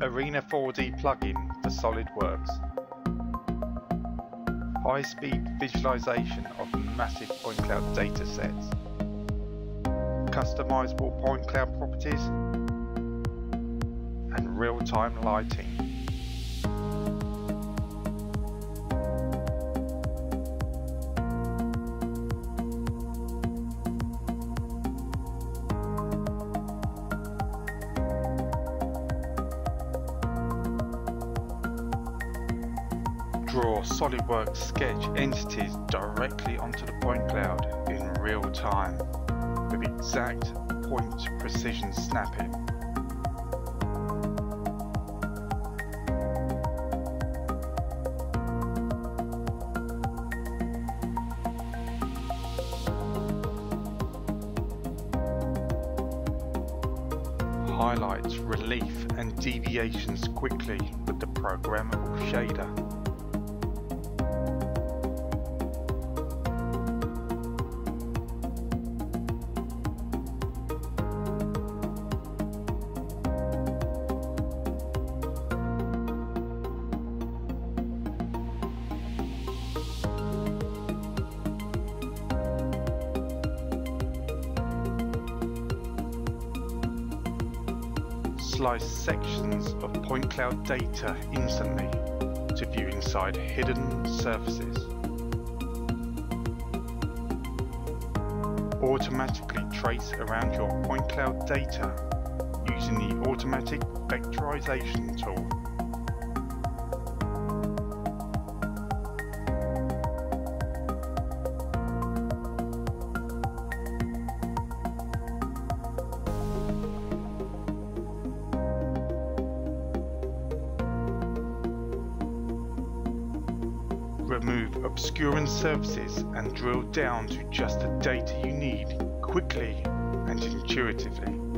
Arena 4D plugin for SolidWorks. High-speed visualization of massive point cloud datasets. Customizable point cloud properties and real-time lighting. Draw SolidWorks sketch entities directly onto the point cloud in real time with exact point precision snapping. Highlights relief and deviations quickly with the programmable shader. Slice sections of point cloud data instantly to view inside hidden surfaces. Automatically trace around your point cloud data using the automatic vectorization tool. Remove obscuring surfaces and drill down to just the data you need quickly and intuitively.